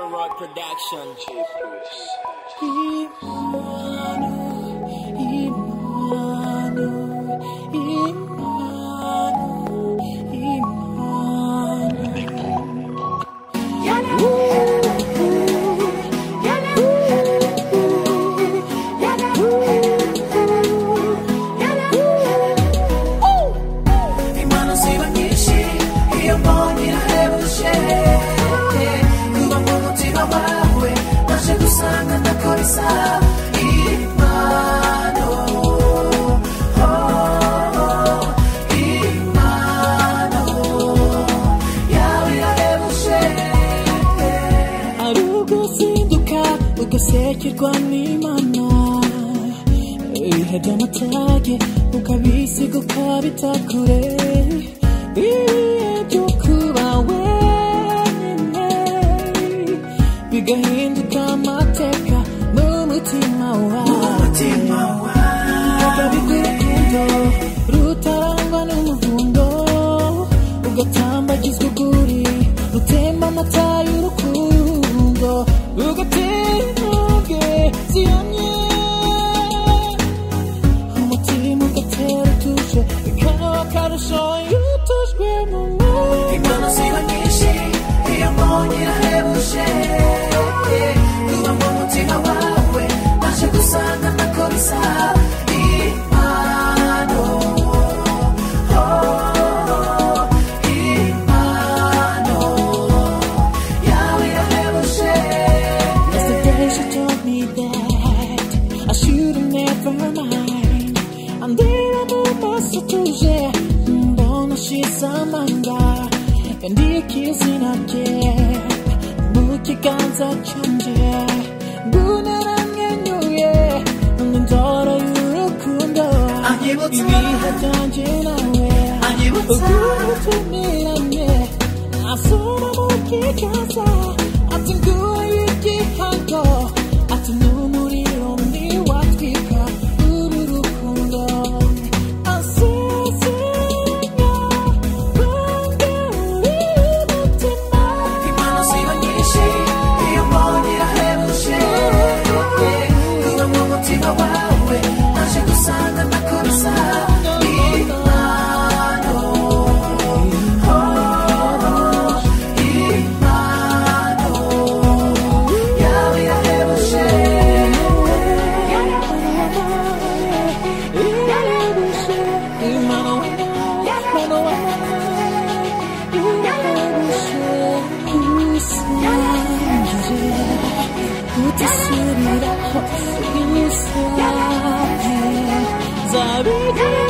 Road Production. impano ziba nyinshi iyo ugasekerwa n'imana. Ibihe by'amatage ukabisiga ukabita kure ibihe byo 자유롭고 누가 필요하게 쓰였니? Kandi ikizina rye mu kiganza cyanjye mbunaramenyuye ndoro y'urukundo Anyibutsa. ibihe byanjye nawe Anyibutsa. ugutumiranye asoma mu kiganza ati nguyu igihango wawe naje gusanga ndakora 离开